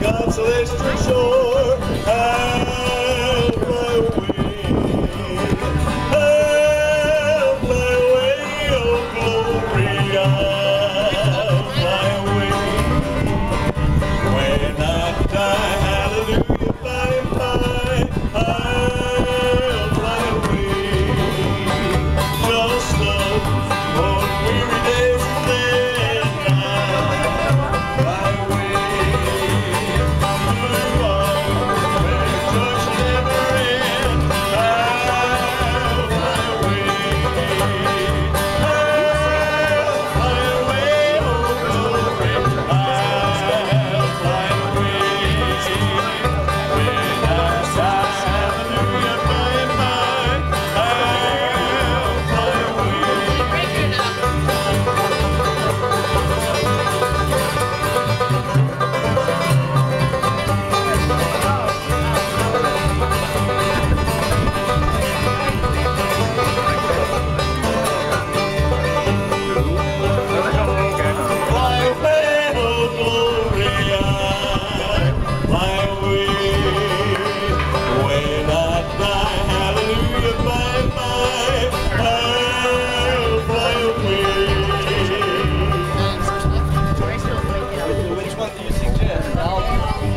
God's last